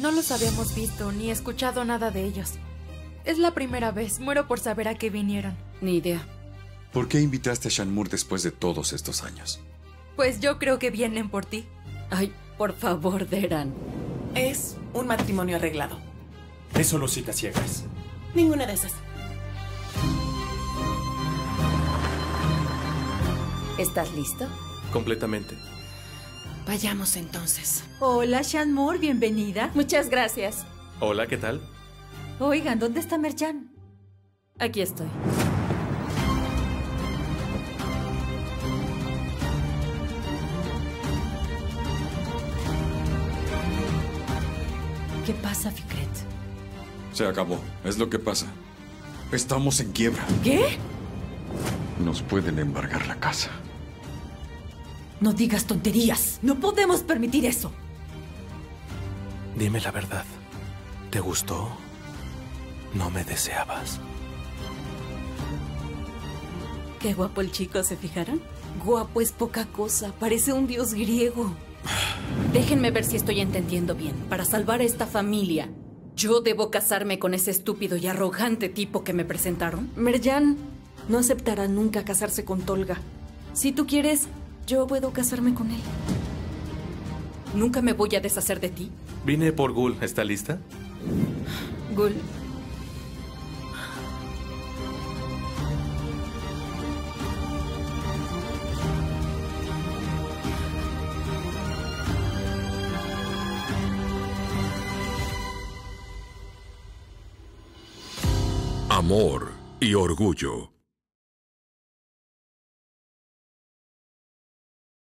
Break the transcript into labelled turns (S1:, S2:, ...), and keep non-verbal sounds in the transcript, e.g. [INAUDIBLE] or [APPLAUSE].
S1: No los habíamos visto ni escuchado nada de ellos. Es la primera vez. Muero por saber a qué vinieron.
S2: Ni idea.
S3: ¿Por qué invitaste a Shanmur después de todos estos años?
S1: Pues yo creo que vienen por ti.
S2: Ay, por favor, Deran.
S4: Es un matrimonio arreglado.
S5: Es solo citas ciegas.
S4: Ninguna de esas.
S2: ¿Estás listo?
S5: Completamente.
S4: Vayamos entonces.
S6: Hola, Shanmur, bienvenida.
S2: Muchas gracias.
S5: Hola, ¿qué tal?
S6: Oigan, ¿dónde está Merjan?
S2: Aquí estoy.
S6: ¿Qué pasa, Fikret?
S3: Se acabó. Es lo que pasa. Estamos en quiebra.
S6: ¿Qué?
S3: Nos pueden embargar la casa.
S6: No digas tonterías. No podemos permitir eso.
S5: Dime la verdad. ¿Te gustó? ¿No me deseabas?
S2: Qué guapo el chico, ¿se fijaron? Guapo es poca cosa, parece un dios griego. [SIGHS] Déjenme ver si estoy entendiendo bien. Para salvar a esta familia, ¿yo debo casarme con ese estúpido y arrogante tipo que me presentaron? Merjan no aceptará nunca casarse con Tolga. Si tú quieres, yo puedo casarme con él. Nunca me voy a deshacer de ti.
S5: Vine por Gul. ¿Está lista?
S2: Gul.
S7: Amor y orgullo.